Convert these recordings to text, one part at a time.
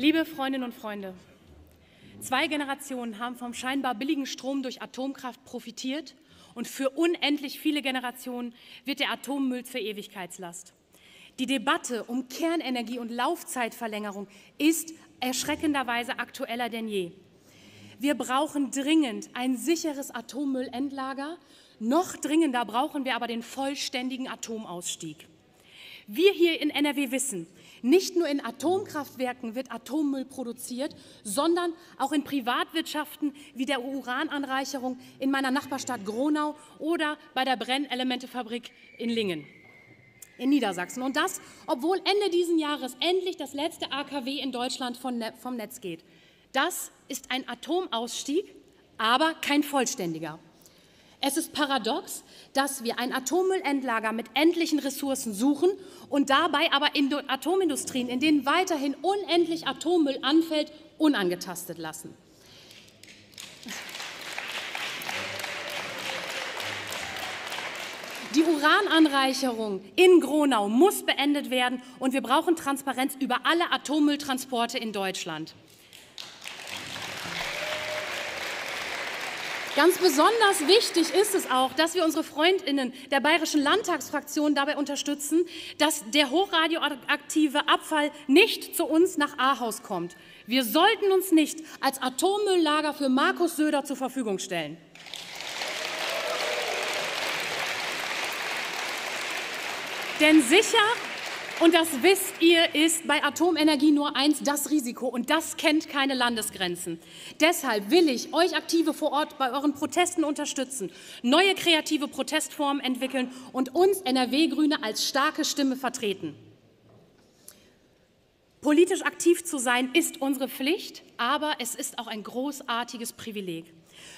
Liebe Freundinnen und Freunde, zwei Generationen haben vom scheinbar billigen Strom durch Atomkraft profitiert und für unendlich viele Generationen wird der Atommüll zur Ewigkeitslast. Die Debatte um Kernenergie und Laufzeitverlängerung ist erschreckenderweise aktueller denn je. Wir brauchen dringend ein sicheres Atommüllendlager. Noch dringender brauchen wir aber den vollständigen Atomausstieg. Wir hier in NRW wissen, nicht nur in Atomkraftwerken wird Atommüll produziert, sondern auch in Privatwirtschaften wie der Urananreicherung in meiner Nachbarstadt Gronau oder bei der Brennelementefabrik in Lingen in Niedersachsen. Und das, obwohl Ende dieses Jahres endlich das letzte AKW in Deutschland vom Netz geht. Das ist ein Atomausstieg, aber kein vollständiger. Es ist paradox, dass wir ein Atommüllendlager mit endlichen Ressourcen suchen und dabei aber in Atomindustrien, in denen weiterhin unendlich Atommüll anfällt, unangetastet lassen. Die Urananreicherung in Gronau muss beendet werden und wir brauchen Transparenz über alle Atommülltransporte in Deutschland. Ganz besonders wichtig ist es auch, dass wir unsere Freundinnen der Bayerischen Landtagsfraktion dabei unterstützen, dass der hochradioaktive Abfall nicht zu uns nach Ahaus kommt. Wir sollten uns nicht als Atommülllager für Markus Söder zur Verfügung stellen. Denn sicher und das wisst ihr, ist bei Atomenergie nur eins, das Risiko. Und das kennt keine Landesgrenzen. Deshalb will ich euch Aktive vor Ort bei euren Protesten unterstützen, neue kreative Protestformen entwickeln und uns NRW-Grüne als starke Stimme vertreten. Politisch aktiv zu sein ist unsere Pflicht, aber es ist auch ein großartiges Privileg.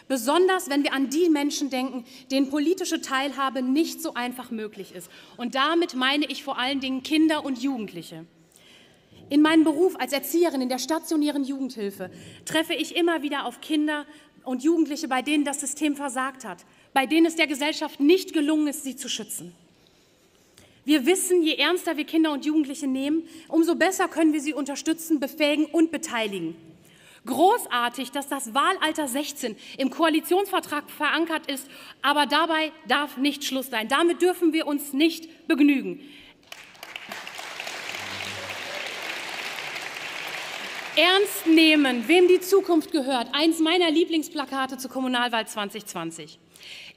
Besonders wenn wir an die Menschen denken, denen politische Teilhabe nicht so einfach möglich ist. Und damit meine ich vor allen Dingen Kinder und Jugendliche. In meinem Beruf als Erzieherin in der stationären Jugendhilfe treffe ich immer wieder auf Kinder und Jugendliche, bei denen das System versagt hat, bei denen es der Gesellschaft nicht gelungen ist, sie zu schützen. Wir wissen, je ernster wir Kinder und Jugendliche nehmen, umso besser können wir sie unterstützen, befähigen und beteiligen. Großartig, dass das Wahlalter 16 im Koalitionsvertrag verankert ist, aber dabei darf nicht Schluss sein. Damit dürfen wir uns nicht begnügen. Ernst nehmen, wem die Zukunft gehört. Eins meiner Lieblingsplakate zur Kommunalwahl 2020.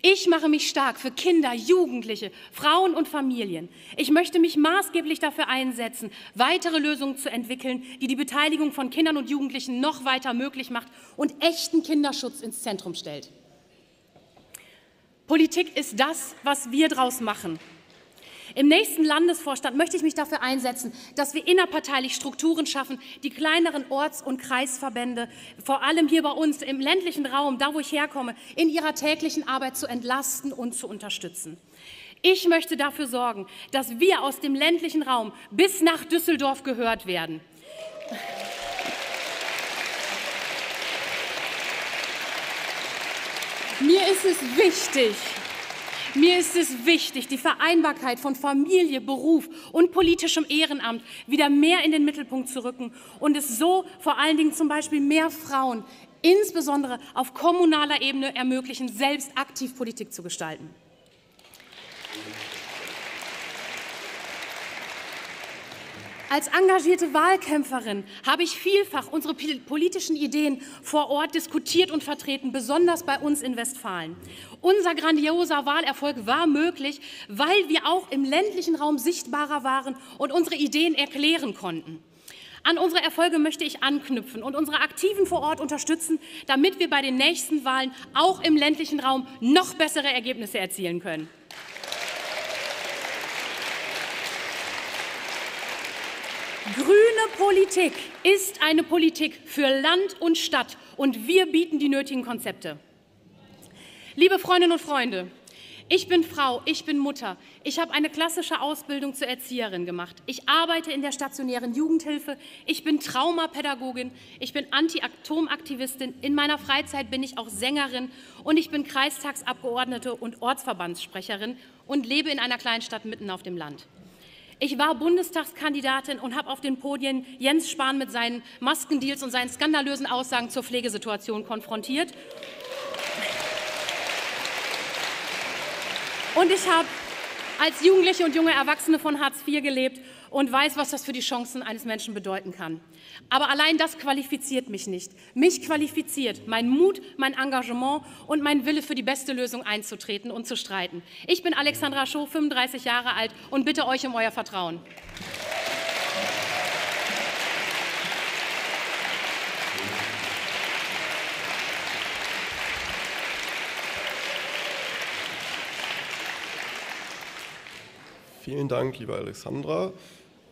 Ich mache mich stark für Kinder, Jugendliche, Frauen und Familien. Ich möchte mich maßgeblich dafür einsetzen, weitere Lösungen zu entwickeln, die die Beteiligung von Kindern und Jugendlichen noch weiter möglich macht und echten Kinderschutz ins Zentrum stellt. Politik ist das, was wir daraus machen. Im nächsten Landesvorstand möchte ich mich dafür einsetzen, dass wir innerparteilich Strukturen schaffen, die kleineren Orts- und Kreisverbände, vor allem hier bei uns im ländlichen Raum, da wo ich herkomme, in ihrer täglichen Arbeit zu entlasten und zu unterstützen. Ich möchte dafür sorgen, dass wir aus dem ländlichen Raum bis nach Düsseldorf gehört werden. Mir ist es wichtig, mir ist es wichtig, die Vereinbarkeit von Familie, Beruf und politischem Ehrenamt wieder mehr in den Mittelpunkt zu rücken und es so vor allen Dingen zum Beispiel mehr Frauen, insbesondere auf kommunaler Ebene, ermöglichen, selbst aktiv Politik zu gestalten. Als engagierte Wahlkämpferin habe ich vielfach unsere politischen Ideen vor Ort diskutiert und vertreten, besonders bei uns in Westfalen. Unser grandioser Wahlerfolg war möglich, weil wir auch im ländlichen Raum sichtbarer waren und unsere Ideen erklären konnten. An unsere Erfolge möchte ich anknüpfen und unsere Aktiven vor Ort unterstützen, damit wir bei den nächsten Wahlen auch im ländlichen Raum noch bessere Ergebnisse erzielen können. Grüne Politik ist eine Politik für Land und Stadt und wir bieten die nötigen Konzepte. Liebe Freundinnen und Freunde, ich bin Frau, ich bin Mutter. Ich habe eine klassische Ausbildung zur Erzieherin gemacht. Ich arbeite in der stationären Jugendhilfe. Ich bin Traumapädagogin. Ich bin Anti-Atom-Aktivistin. In meiner Freizeit bin ich auch Sängerin und ich bin Kreistagsabgeordnete und Ortsverbandssprecherin und lebe in einer Kleinstadt mitten auf dem Land. Ich war Bundestagskandidatin und habe auf den Podien Jens Spahn mit seinen Maskendeals und seinen skandalösen Aussagen zur Pflegesituation konfrontiert. Und ich habe als Jugendliche und junge Erwachsene von Hartz IV gelebt und weiß, was das für die Chancen eines Menschen bedeuten kann. Aber allein das qualifiziert mich nicht. Mich qualifiziert mein Mut, mein Engagement und mein Wille für die beste Lösung einzutreten und zu streiten. Ich bin Alexandra Schoch, 35 Jahre alt und bitte euch um euer Vertrauen. Vielen Dank, liebe Alexandra.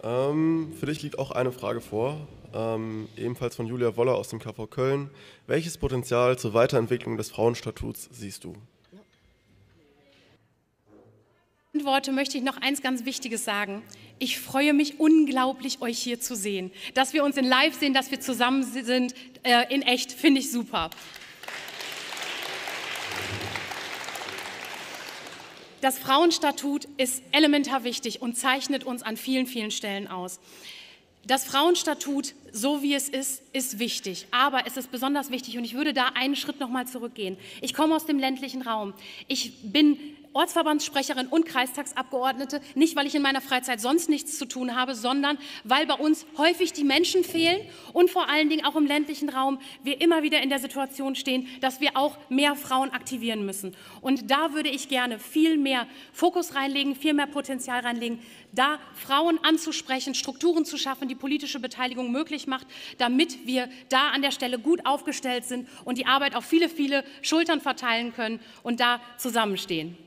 Ähm, für dich liegt auch eine Frage vor, ähm, ebenfalls von Julia Woller aus dem KV Köln. Welches Potenzial zur Weiterentwicklung des Frauenstatuts siehst du? Worte möchte ich noch eins ganz Wichtiges sagen. Ich freue mich unglaublich, euch hier zu sehen. Dass wir uns in Live sehen, dass wir zusammen sind, äh, in echt, finde ich super. Das Frauenstatut ist elementar wichtig und zeichnet uns an vielen, vielen Stellen aus. Das Frauenstatut, so wie es ist, ist wichtig. Aber es ist besonders wichtig und ich würde da einen Schritt noch mal zurückgehen. Ich komme aus dem ländlichen Raum. Ich bin Ortsverbandssprecherin und Kreistagsabgeordnete, nicht weil ich in meiner Freizeit sonst nichts zu tun habe, sondern weil bei uns häufig die Menschen fehlen und vor allen Dingen auch im ländlichen Raum wir immer wieder in der Situation stehen, dass wir auch mehr Frauen aktivieren müssen. Und da würde ich gerne viel mehr Fokus reinlegen, viel mehr Potenzial reinlegen, da Frauen anzusprechen, Strukturen zu schaffen, die politische Beteiligung möglich macht, damit wir da an der Stelle gut aufgestellt sind und die Arbeit auf viele, viele Schultern verteilen können und da zusammenstehen.